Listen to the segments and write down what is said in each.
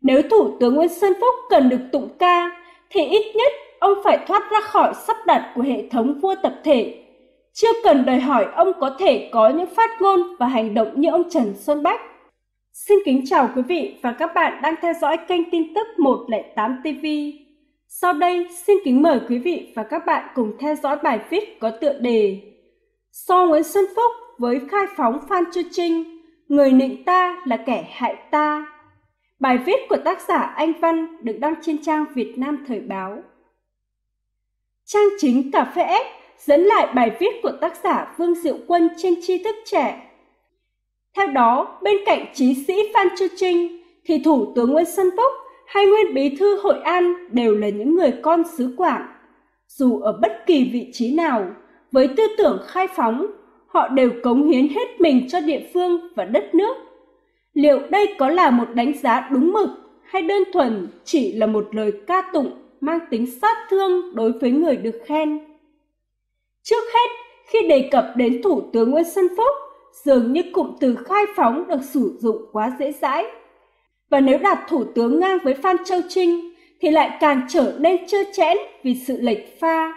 Nếu Thủ tướng Nguyễn Xuân Phúc cần được tụng ca, thì ít nhất ông phải thoát ra khỏi sắp đặt của hệ thống vua tập thể. Chưa cần đòi hỏi ông có thể có những phát ngôn và hành động như ông Trần Xuân Bách. Xin kính chào quý vị và các bạn đang theo dõi kênh tin tức 108 TV. Sau đây, xin kính mời quý vị và các bạn cùng theo dõi bài viết có tựa đề So Nguyễn Xuân Phúc với khai phóng Phan Chu Trinh, người nịnh ta là kẻ hại ta. Bài viết của tác giả Anh Văn được đăng trên trang Việt Nam Thời báo. Trang chính Cà phê ép dẫn lại bài viết của tác giả Vương Diệu Quân trên tri thức trẻ. Theo đó, bên cạnh trí sĩ Phan Chu Trinh thì Thủ tướng Nguyễn Xuân Phúc hay nguyên bí thư Hội An đều là những người con xứ Quảng. Dù ở bất kỳ vị trí nào, với tư tưởng khai phóng, họ đều cống hiến hết mình cho địa phương và đất nước. Liệu đây có là một đánh giá đúng mực hay đơn thuần chỉ là một lời ca tụng mang tính sát thương đối với người được khen? Trước hết, khi đề cập đến Thủ tướng Nguyễn Xuân Phúc, dường như cụm từ khai phóng được sử dụng quá dễ dãi. Và nếu đặt Thủ tướng ngang với Phan Châu Trinh, thì lại càng trở nên trơ chẽn vì sự lệch pha.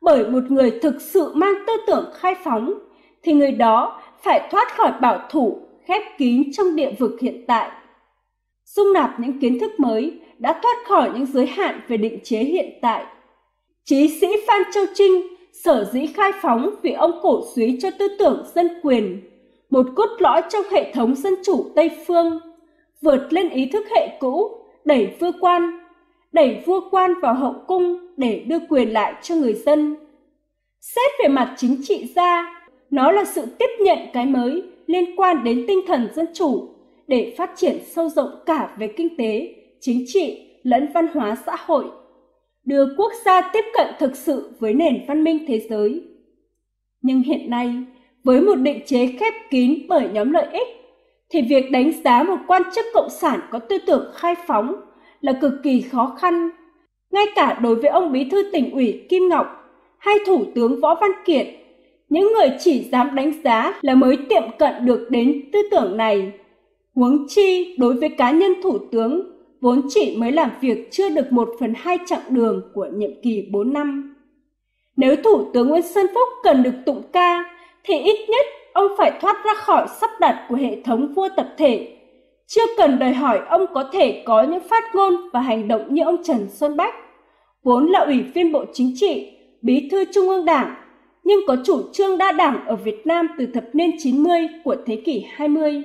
Bởi một người thực sự mang tư tưởng khai phóng, thì người đó phải thoát khỏi bảo thủ, khép kín trong địa vực hiện tại. Dung nạp những kiến thức mới đã thoát khỏi những giới hạn về định chế hiện tại. Chí sĩ Phan Châu Trinh sở dĩ khai phóng vì ông cổ suý cho tư tưởng dân quyền, một cốt lõi trong hệ thống dân chủ Tây Phương, vượt lên ý thức hệ cũ, đẩy vua quan, đẩy vua quan vào hậu cung để đưa quyền lại cho người dân. Xét về mặt chính trị ra, nó là sự tiếp nhận cái mới liên quan đến tinh thần dân chủ để phát triển sâu rộng cả về kinh tế, chính trị lẫn văn hóa xã hội đưa quốc gia tiếp cận thực sự với nền văn minh thế giới. Nhưng hiện nay, với một định chế khép kín bởi nhóm lợi ích, thì việc đánh giá một quan chức cộng sản có tư tưởng khai phóng là cực kỳ khó khăn. Ngay cả đối với ông bí thư tỉnh ủy Kim Ngọc hay thủ tướng Võ Văn Kiệt, những người chỉ dám đánh giá là mới tiệm cận được đến tư tưởng này. Huống chi đối với cá nhân thủ tướng vốn chỉ mới làm việc chưa được một phần hai chặng đường của nhiệm kỳ 4 năm. Nếu Thủ tướng Nguyễn Xuân Phúc cần được tụng ca, thì ít nhất ông phải thoát ra khỏi sắp đặt của hệ thống vua tập thể. Chưa cần đòi hỏi ông có thể có những phát ngôn và hành động như ông Trần Xuân Bách, vốn là ủy viên Bộ Chính trị, bí thư Trung ương Đảng, nhưng có chủ trương đa đảng ở Việt Nam từ thập niên 90 của thế kỷ 20.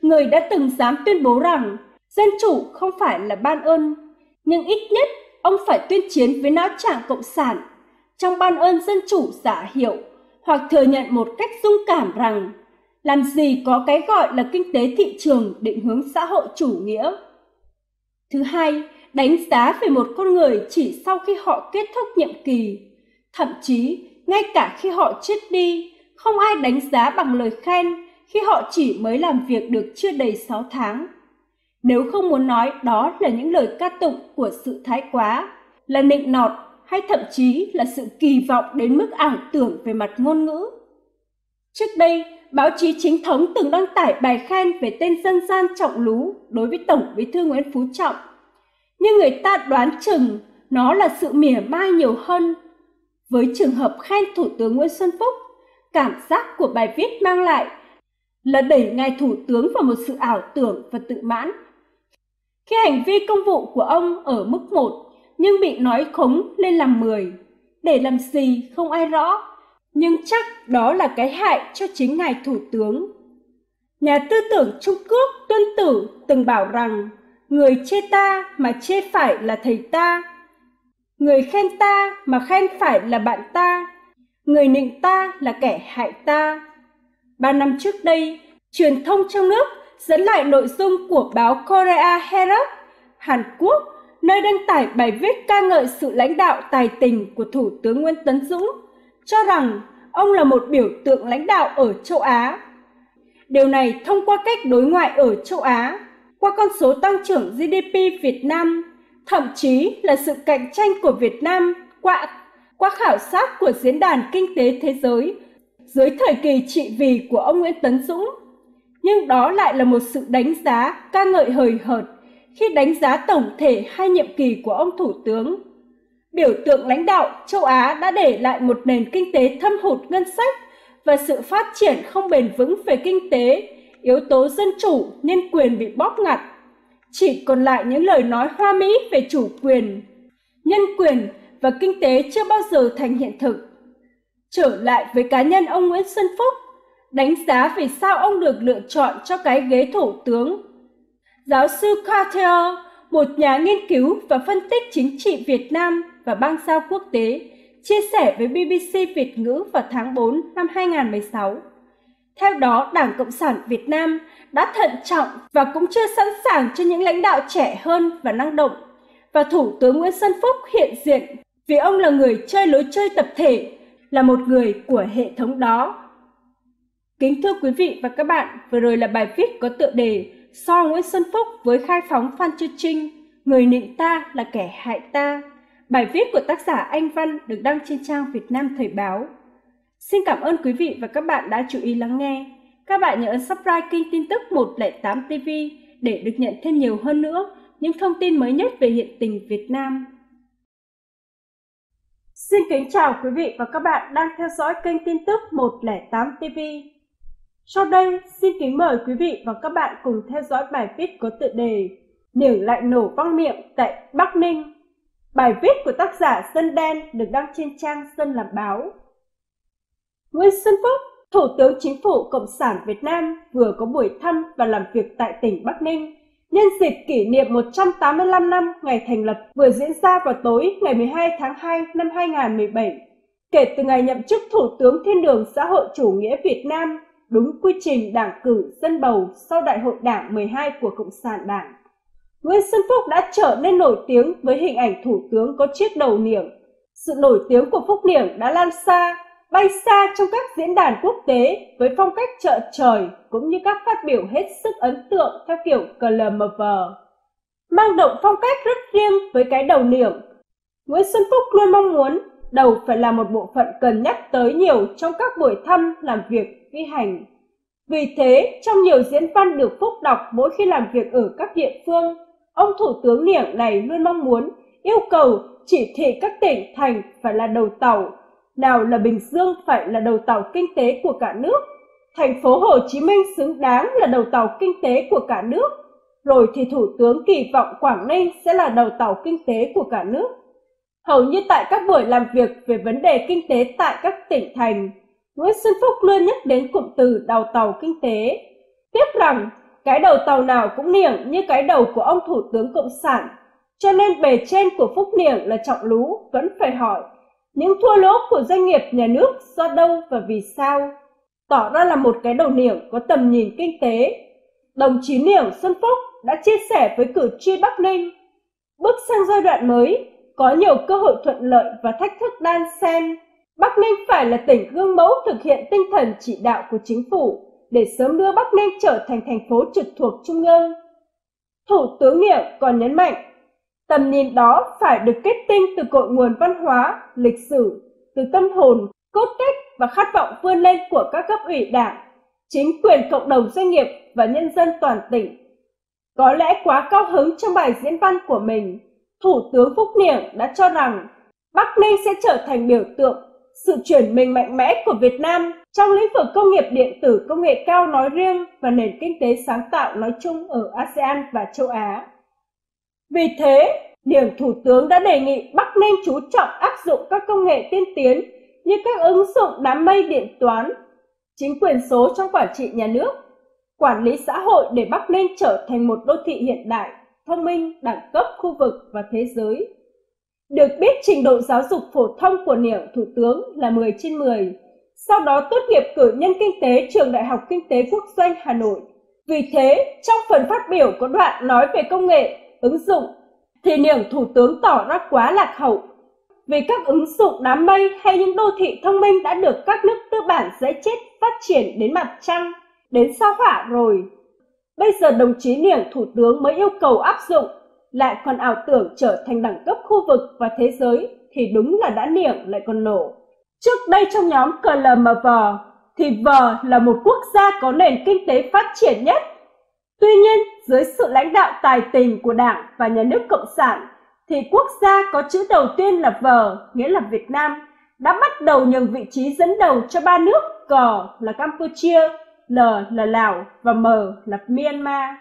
Người đã từng dám tuyên bố rằng Dân chủ không phải là ban ơn, nhưng ít nhất ông phải tuyên chiến với não trạng cộng sản. Trong ban ơn dân chủ giả hiệu hoặc thừa nhận một cách dung cảm rằng làm gì có cái gọi là kinh tế thị trường định hướng xã hội chủ nghĩa. Thứ hai, đánh giá về một con người chỉ sau khi họ kết thúc nhiệm kỳ. Thậm chí, ngay cả khi họ chết đi, không ai đánh giá bằng lời khen khi họ chỉ mới làm việc được chưa đầy 6 tháng. Nếu không muốn nói đó là những lời ca tụng của sự thái quá, là nịnh nọt hay thậm chí là sự kỳ vọng đến mức ảo tưởng về mặt ngôn ngữ. Trước đây, báo chí chính thống từng đăng tải bài khen về tên dân gian trọng lú đối với Tổng bí thư Nguyễn Phú Trọng. Nhưng người ta đoán chừng nó là sự mỉa mai nhiều hơn. Với trường hợp khen Thủ tướng Nguyễn Xuân Phúc, cảm giác của bài viết mang lại là đẩy ngài Thủ tướng vào một sự ảo tưởng và tự mãn khi hành vi công vụ của ông ở mức 1 nhưng bị nói khống lên làm 10. Để làm gì không ai rõ, nhưng chắc đó là cái hại cho chính ngài thủ tướng. Nhà tư tưởng Trung Quốc Tuân Tử từng bảo rằng người chê ta mà chê phải là thầy ta, người khen ta mà khen phải là bạn ta, người nịnh ta là kẻ hại ta. Ba năm trước đây, truyền thông trong nước dẫn lại nội dung của báo Korea Herald, Hàn Quốc, nơi đăng tải bài viết ca ngợi sự lãnh đạo tài tình của Thủ tướng Nguyễn Tấn Dũng, cho rằng ông là một biểu tượng lãnh đạo ở châu Á. Điều này thông qua cách đối ngoại ở châu Á, qua con số tăng trưởng GDP Việt Nam, thậm chí là sự cạnh tranh của Việt Nam qua, qua khảo sát của Diễn đàn Kinh tế Thế giới dưới thời kỳ trị vì của ông Nguyễn Tấn Dũng nhưng đó lại là một sự đánh giá ca ngợi hời hợt khi đánh giá tổng thể hai nhiệm kỳ của ông Thủ tướng. Biểu tượng lãnh đạo châu Á đã để lại một nền kinh tế thâm hụt ngân sách và sự phát triển không bền vững về kinh tế, yếu tố dân chủ, nhân quyền bị bóp ngặt. Chỉ còn lại những lời nói hoa mỹ về chủ quyền, nhân quyền và kinh tế chưa bao giờ thành hiện thực. Trở lại với cá nhân ông Nguyễn Xuân Phúc, đánh giá vì sao ông được lựa chọn cho cái ghế thủ tướng. Giáo sư Carter, một nhà nghiên cứu và phân tích chính trị Việt Nam và bang giao quốc tế, chia sẻ với BBC Việt ngữ vào tháng 4 năm 2016. Theo đó, Đảng Cộng sản Việt Nam đã thận trọng và cũng chưa sẵn sàng cho những lãnh đạo trẻ hơn và năng động. Và Thủ tướng Nguyễn Xuân Phúc hiện diện vì ông là người chơi lối chơi tập thể, là một người của hệ thống đó. Kính thưa quý vị và các bạn, vừa rồi là bài viết có tựa đề So Nguyễn Xuân Phúc với khai phóng Phan Chu Trinh, người nịnh ta là kẻ hại ta. Bài viết của tác giả Anh Văn được đăng trên trang Việt Nam Thời báo. Xin cảm ơn quý vị và các bạn đã chú ý lắng nghe. Các bạn nhớ subscribe kênh tin tức 108 TV để được nhận thêm nhiều hơn nữa những thông tin mới nhất về hiện tình Việt Nam. Xin kính chào quý vị và các bạn đang theo dõi kênh tin tức 108 TV. Sau đây, xin kính mời quý vị và các bạn cùng theo dõi bài viết có tựa đề Niểu lại nổ văng miệng tại Bắc Ninh. Bài viết của tác giả Dân Đen được đăng trên trang Dân Làm Báo. Nguyễn Xuân Phúc, Thủ tướng Chính phủ Cộng sản Việt Nam vừa có buổi thăm và làm việc tại tỉnh Bắc Ninh nhân dịp kỷ niệm 185 năm ngày thành lập vừa diễn ra vào tối ngày 12 tháng 2 năm 2017. Kể từ ngày nhậm chức Thủ tướng Thiên đường Xã hội Chủ nghĩa Việt Nam, đúng quy trình đảng cử dân bầu sau Đại hội Đảng 12 của Cộng sản Đảng. Nguyễn Xuân Phúc đã trở nên nổi tiếng với hình ảnh thủ tướng có chiếc đầu niềng. Sự nổi tiếng của Phúc Niềng đã lan xa, bay xa trong các diễn đàn quốc tế với phong cách trợ trời cũng như các phát biểu hết sức ấn tượng theo kiểu CLMV. Mang động phong cách rất riêng với cái đầu niệm. Nguyễn Xuân Phúc luôn mong muốn đầu phải là một bộ phận cần nhắc tới nhiều trong các buổi thăm, làm việc, vi hành. Vì thế, trong nhiều diễn văn được Phúc đọc mỗi khi làm việc ở các địa phương, ông Thủ tướng Niệm này luôn mong muốn yêu cầu chỉ thị các tỉnh thành phải là đầu tàu, nào là Bình Dương phải là đầu tàu kinh tế của cả nước, thành phố Hồ Chí Minh xứng đáng là đầu tàu kinh tế của cả nước, rồi thì Thủ tướng kỳ vọng Quảng Ninh sẽ là đầu tàu kinh tế của cả nước. Hầu như tại các buổi làm việc về vấn đề kinh tế tại các tỉnh thành, Nguyễn Xuân Phúc luôn nhắc đến cụm từ đầu tàu kinh tế. Tiếp rằng, cái đầu tàu nào cũng niềng như cái đầu của ông Thủ tướng Cộng sản, cho nên bề trên của Phúc Niềng là trọng lú vẫn phải hỏi những thua lỗ của doanh nghiệp nhà nước do đâu và vì sao. Tỏ ra là một cái đầu niềng có tầm nhìn kinh tế. Đồng chí niệu Xuân Phúc đã chia sẻ với cử tri Bắc Ninh. Bước sang giai đoạn mới, có nhiều cơ hội thuận lợi và thách thức đan xen. Bắc Ninh phải là tỉnh gương mẫu thực hiện tinh thần chỉ đạo của chính phủ để sớm đưa Bắc Ninh trở thành thành phố trực thuộc Trung ương. Thủ tướng niệu còn nhấn mạnh, tầm nhìn đó phải được kết tinh từ cội nguồn văn hóa, lịch sử, từ tâm hồn, cốt cách và khát vọng vươn lên của các cấp ủy đảng, chính quyền cộng đồng doanh nghiệp và nhân dân toàn tỉnh. Có lẽ quá cao hứng trong bài diễn văn của mình, Thủ tướng Phúc Niệm đã cho rằng Bắc Ninh sẽ trở thành biểu tượng sự chuyển mình mạnh mẽ của Việt Nam trong lĩnh vực công nghiệp điện tử công nghệ cao nói riêng và nền kinh tế sáng tạo nói chung ở ASEAN và châu Á. Vì thế, Điểm Thủ tướng đã đề nghị Bắc Ninh chú trọng áp dụng các công nghệ tiên tiến như các ứng dụng đám mây điện toán, chính quyền số trong quản trị nhà nước, quản lý xã hội để Bắc Ninh trở thành một đô thị hiện đại thông minh, đẳng cấp khu vực và thế giới. Được biết trình độ giáo dục phổ thông của Niệm Thủ tướng là 10 trên 10, sau đó tốt nghiệp cử nhân kinh tế trường Đại học Kinh tế Quốc doanh Hà Nội. Vì thế, trong phần phát biểu có đoạn nói về công nghệ, ứng dụng, thì Niệm Thủ tướng tỏ ra quá lạc hậu. Vì các ứng dụng đám mây hay những đô thị thông minh đã được các nước tư bản dễ chết phát triển đến mặt trăng, đến sao hỏa rồi, Bây giờ đồng chí Niềng Thủ tướng mới yêu cầu áp dụng, lại còn ảo tưởng trở thành đẳng cấp khu vực và thế giới thì đúng là đã niệm lại còn nổ. Trước đây trong nhóm CLMV thì V là một quốc gia có nền kinh tế phát triển nhất. Tuy nhiên, dưới sự lãnh đạo tài tình của Đảng và Nhà nước Cộng sản, thì quốc gia có chữ đầu tiên là V, nghĩa là Việt Nam, đã bắt đầu nhường vị trí dẫn đầu cho ba nước C là Campuchia, L là Lào và M là Myanmar.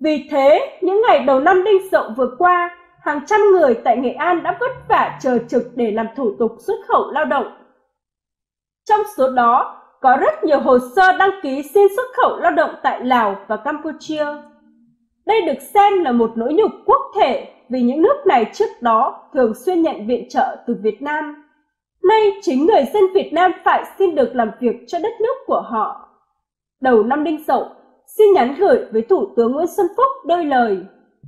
Vì thế, những ngày đầu năm Đinh Dậu vừa qua, hàng trăm người tại Nghệ An đã vất vả chờ trực để làm thủ tục xuất khẩu lao động. Trong số đó, có rất nhiều hồ sơ đăng ký xin xuất khẩu lao động tại Lào và Campuchia. Đây được xem là một nỗi nhục quốc thể vì những nước này trước đó thường xuyên nhận viện trợ từ Việt Nam. Nay chính người dân Việt Nam phải xin được làm việc cho đất nước của họ. Đầu năm Đinh Dậu, xin nhắn gửi với Thủ tướng Nguyễn Xuân Phúc đôi lời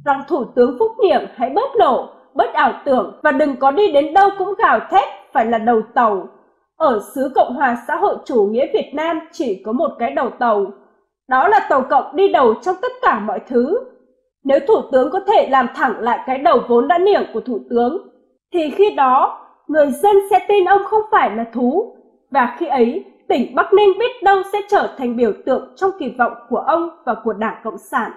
rằng Thủ tướng Phúc Nhiệm hãy bớt nổ, bớt ảo tưởng và đừng có đi đến đâu cũng gào thét phải là đầu tàu. Ở xứ Cộng hòa xã hội chủ nghĩa Việt Nam chỉ có một cái đầu tàu, đó là tàu cộng đi đầu trong tất cả mọi thứ. Nếu Thủ tướng có thể làm thẳng lại cái đầu vốn đã niểng của Thủ tướng, thì khi đó người dân sẽ tin ông không phải là thú, và khi ấy tỉnh Bắc Ninh biết đâu sẽ trở thành biểu tượng trong kỳ vọng của ông và của Đảng Cộng sản,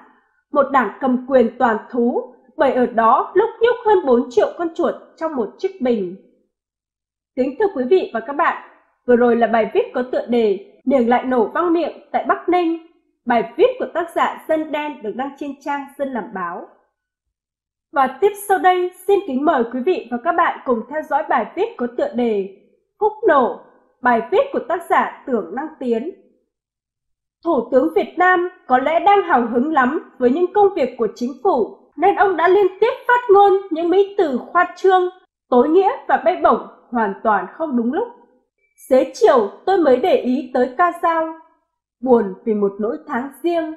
một đảng cầm quyền toàn thú, bởi ở đó lúc nhúc hơn 4 triệu con chuột trong một chiếc bình. Kính thưa quý vị và các bạn, vừa rồi là bài viết có tựa đề Niềng lại nổ văng miệng tại Bắc Ninh. Bài viết của tác giả Dân Đen được đăng trên trang Dân Làm Báo. Và tiếp sau đây, xin kính mời quý vị và các bạn cùng theo dõi bài viết có tựa đề Phúc nổ, bài viết của tác giả Tưởng Năng Tiến. Thủ tướng Việt Nam có lẽ đang hào hứng lắm với những công việc của chính phủ, nên ông đã liên tiếp phát ngôn những mỹ từ khoa trương, tối nghĩa và bay bổng hoàn toàn không đúng lúc. Xế chiều tôi mới để ý tới ca dao, buồn vì một nỗi tháng riêng,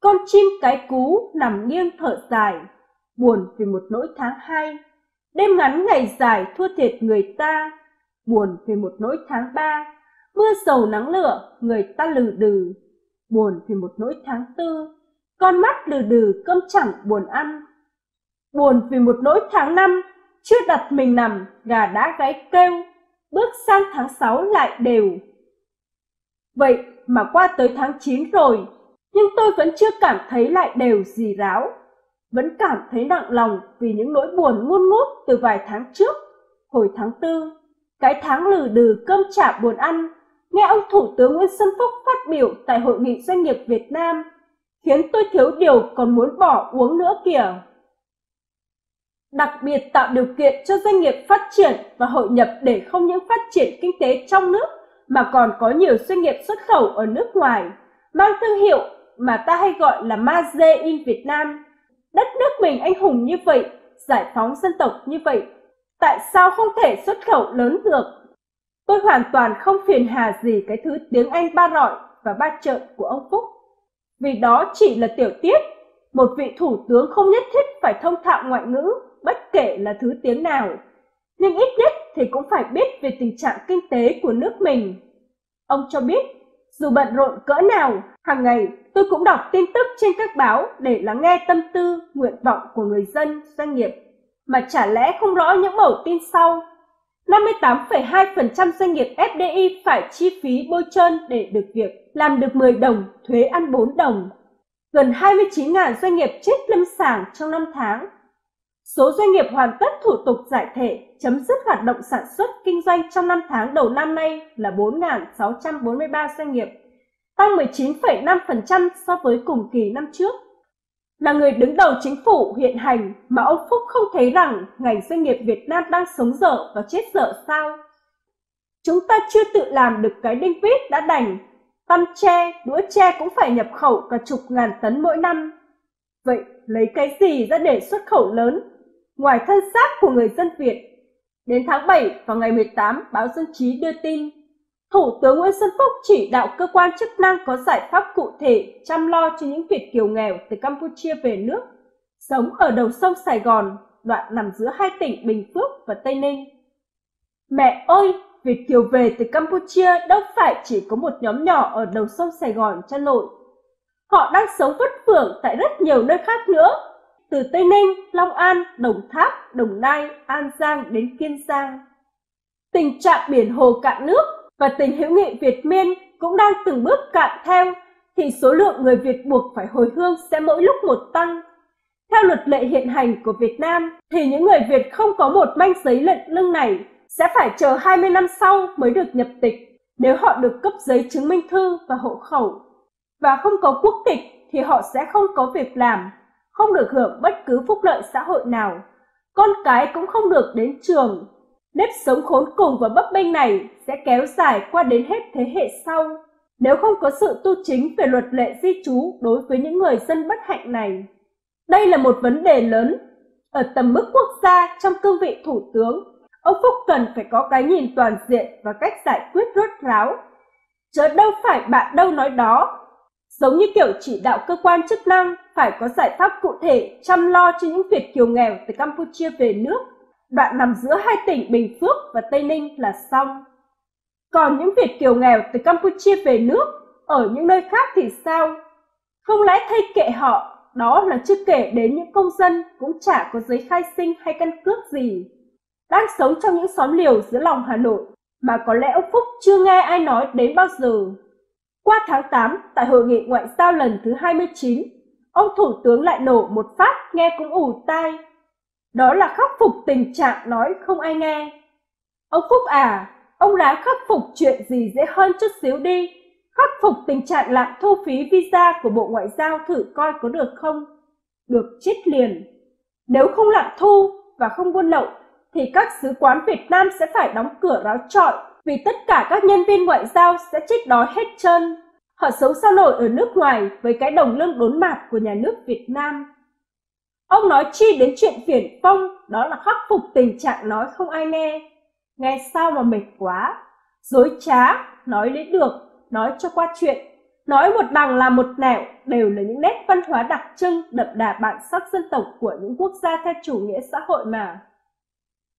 con chim cái cú nằm nghiêng thở dài, buồn vì một nỗi tháng hai, đêm ngắn ngày dài thua thiệt người ta, buồn vì một nỗi tháng ba, mưa sầu nắng lửa người ta lừ đừ, buồn vì một nỗi tháng tư, con mắt lừ đừ cơm chẳng buồn ăn, buồn vì một nỗi tháng năm, chưa đặt mình nằm gà đã gáy kêu, bước sang tháng sáu lại đều. Vậy mà qua tới tháng chín rồi, nhưng tôi vẫn chưa cảm thấy lại đều gì ráo vẫn cảm thấy nặng lòng vì những nỗi buồn ngun ngút từ vài tháng trước. Hồi tháng tư, cái tháng lừ đừ cơm chả buồn ăn, nghe ông Thủ tướng Nguyễn Xuân Phúc phát biểu tại Hội nghị Doanh nghiệp Việt Nam, khiến tôi thiếu điều còn muốn bỏ uống nữa kìa. Đặc biệt tạo điều kiện cho doanh nghiệp phát triển và hội nhập để không những phát triển kinh tế trong nước mà còn có nhiều doanh nghiệp xuất khẩu ở nước ngoài, mang thương hiệu mà ta hay gọi là Made in Việt Nam Đất nước mình anh hùng như vậy, giải phóng dân tộc như vậy, tại sao không thể xuất khẩu lớn được? Tôi hoàn toàn không phiền hà gì cái thứ tiếng Anh ba rọi và ba trợn của ông Phúc. Vì đó chỉ là tiểu tiết, một vị thủ tướng không nhất thiết phải thông thạo ngoại ngữ, bất kể là thứ tiếng nào. Nhưng ít nhất thì cũng phải biết về tình trạng kinh tế của nước mình. Ông cho biết, dù bận rộn cỡ nào, hàng ngày tôi cũng đọc tin tức trên các báo để lắng nghe tâm tư, nguyện vọng của người dân, doanh nghiệp. Mà chả lẽ không rõ những mẩu tin sau? 58,2% doanh nghiệp FDI phải chi phí bôi trơn để được việc, làm được 10 đồng, thuế ăn 4 đồng. Gần 29.000 doanh nghiệp chết lâm sàng trong năm tháng. Số doanh nghiệp hoàn tất thủ tục giải thể, chấm dứt hoạt động sản xuất kinh doanh trong 5 tháng đầu năm nay là 4.643 doanh nghiệp, tăng 19,5% so với cùng kỳ năm trước. Là người đứng đầu chính phủ hiện hành mà ông Phúc không thấy rằng ngành doanh nghiệp Việt Nam đang sống dở và chết dở sao? Chúng ta chưa tự làm được cái đinh vít đã đành, tăm tre, đũa tre cũng phải nhập khẩu cả chục ngàn tấn mỗi năm. Vậy lấy cái gì ra để xuất khẩu lớn? Ngoài thân xác của người dân Việt, đến tháng 7 và ngày 18, báo Dân Chí đưa tin Thủ tướng Nguyễn Xuân Phúc chỉ đạo cơ quan chức năng có giải pháp cụ thể chăm lo cho những Việt kiều nghèo từ Campuchia về nước, sống ở đầu sông Sài Gòn, đoạn nằm giữa hai tỉnh Bình Phước và Tây Ninh. Mẹ ơi, Việt kiều về từ Campuchia đâu phải chỉ có một nhóm nhỏ ở đầu sông Sài Gòn cho nội. Họ đang sống vất vưởng tại rất nhiều nơi khác nữa, từ Tây Ninh, Long An, Đồng Tháp, Đồng Nai, An Giang đến Kiên Giang. Tình trạng biển hồ cạn nước và tình hữu nghị Việt Miên cũng đang từng bước cạn theo thì số lượng người Việt buộc phải hồi hương sẽ mỗi lúc một tăng. Theo luật lệ hiện hành của Việt Nam thì những người Việt không có một manh giấy lệnh lưng này sẽ phải chờ 20 năm sau mới được nhập tịch nếu họ được cấp giấy chứng minh thư và hộ khẩu. Và không có quốc tịch thì họ sẽ không có việc làm, không được hưởng bất cứ phúc lợi xã hội nào. Con cái cũng không được đến trường. Nếp sống khốn cùng và bấp bênh này sẽ kéo dài qua đến hết thế hệ sau nếu không có sự tu chính về luật lệ di trú đối với những người dân bất hạnh này. Đây là một vấn đề lớn. Ở tầm mức quốc gia trong cương vị thủ tướng, ông Phúc cần phải có cái nhìn toàn diện và cách giải quyết rốt ráo. Chớ đâu phải bạn đâu nói đó. Giống như kiểu chỉ đạo cơ quan chức năng phải có giải pháp cụ thể chăm lo cho những Việt kiều nghèo từ Campuchia về nước. Đoạn nằm giữa hai tỉnh Bình Phước và Tây Ninh là xong. Còn những Việt kiều nghèo từ Campuchia về nước, ở những nơi khác thì sao? Không lẽ thay kệ họ, đó là chưa kể đến những công dân cũng chả có giấy khai sinh hay căn cước gì. Đang sống trong những xóm liều giữa lòng Hà Nội mà có lẽ ông Phúc chưa nghe ai nói đến bao giờ. Qua tháng 8, tại hội nghị ngoại giao lần thứ 29, ông Thủ tướng lại nổ một phát nghe cũng ủ tai. Đó là khắc phục tình trạng nói không ai nghe. Ông Phúc à, ông ráng khắc phục chuyện gì dễ hơn chút xíu đi. Khắc phục tình trạng lạm thu phí visa của Bộ Ngoại giao thử coi có được không? Được chết liền. Nếu không lạm thu và không buôn lậu, thì các sứ quán Việt Nam sẽ phải đóng cửa ráo trọi vì tất cả các nhân viên ngoại giao sẽ chết đói hết trơn. Họ sống sao nổi ở nước ngoài với cái đồng lương đốn mạt của nhà nước Việt Nam. Ông nói chi đến chuyện phiền phong, đó là khắc phục tình trạng nói không ai nghe. Nghe sao mà mệt quá. Dối trá, nói lấy được, nói cho qua chuyện. Nói một đằng là một nẻo đều là những nét văn hóa đặc trưng đậm đà bản sắc dân tộc của những quốc gia theo chủ nghĩa xã hội mà.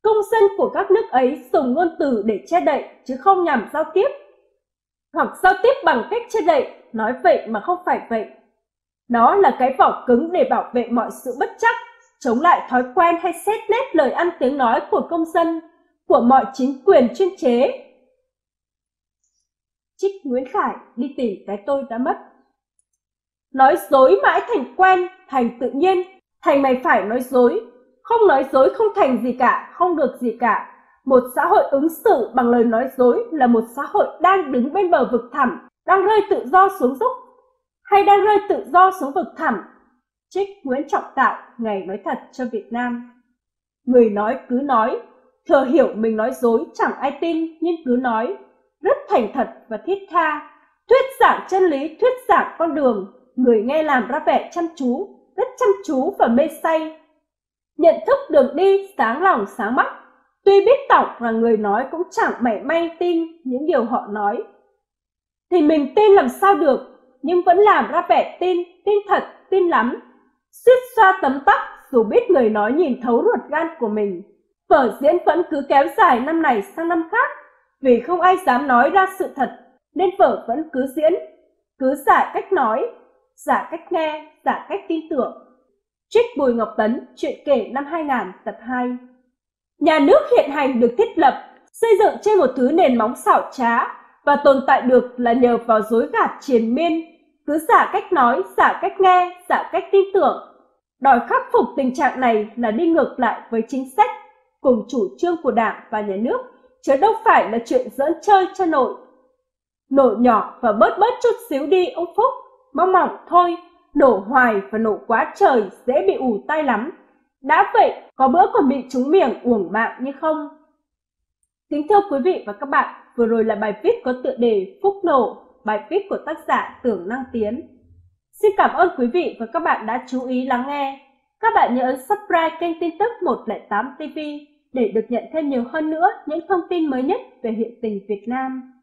Công dân của các nước ấy dùng ngôn từ để che đậy chứ không nhằm giao tiếp. Hoặc giao tiếp bằng cách che đậy, nói vậy mà không phải vậy. Nó là cái vỏ cứng để bảo vệ mọi sự bất chắc, chống lại thói quen hay xét nét lời ăn tiếng nói của công dân của mọi chính quyền chuyên chế. Trích Nguyễn Khải đi tìm cái tôi đã mất. Nói dối mãi thành quen, thành tự nhiên, thành mày phải nói dối. Không nói dối không thành gì cả, không được gì cả. Một xã hội ứng xử bằng lời nói dối là một xã hội đang đứng bên bờ vực thẳm, đang rơi tự do xuống dốc, hay đang rơi tự do xuống vực thẳm. Trích Nguyễn Trọng Tạo, ngày nói thật cho Việt Nam. Người nói cứ nói, Thừa hiểu mình nói dối chẳng ai tin nhưng cứ nói, rất thành thật và thiết tha. Thuyết giảng chân lý, thuyết giảng con đường, người nghe làm ra vẻ chăm chú, rất chăm chú và mê say. Nhận thức đường đi, sáng lòng sáng mắt. Tuy biết tổng là người nói cũng chẳng mảy may tin những điều họ nói. Thì mình tin làm sao được, nhưng vẫn làm ra vẻ tin, tin thật, tin lắm. Suýt xoa tấm tắc dù biết người nói nhìn thấu ruột gan của mình Vở diễn vẫn cứ kéo dài năm này sang năm khác, vì không ai dám nói ra sự thật, nên vở vẫn cứ diễn, cứ giả cách nói, giả cách nghe, giả cách tin tưởng. Trích Bùi Ngọc Tấn, chuyện kể năm 2000, tập 2 Nhà nước hiện hành được thiết lập, xây dựng trên một thứ nền móng xảo trá và tồn tại được là nhờ vào dối gạt triền miên, cứ giả cách nói, giả cách nghe, giả cách tin tưởng. Đòi khắc phục tình trạng này là đi ngược lại với chính sách cùng chủ trương của Đảng và Nhà nước, chứ đâu phải là chuyện dẫn chơi cho nội. Nội nhỏ và bớt bớt chút xíu đi ông Phúc, mong mỏng thôi, nổ hoài và nổ quá trời dễ bị ủ tai lắm. Đã vậy, có bữa còn bị trúng miệng uổng mạng như không? Kính thưa quý vị và các bạn, vừa rồi là bài viết có tựa đề Phúc nổ, bài viết của tác giả Tưởng Năng Tiến. Xin cảm ơn quý vị và các bạn đã chú ý lắng nghe. Các bạn nhớ ấn subscribe kênh tin tức 108 TV để được nhận thêm nhiều hơn nữa những thông tin mới nhất về hiện tình Việt Nam.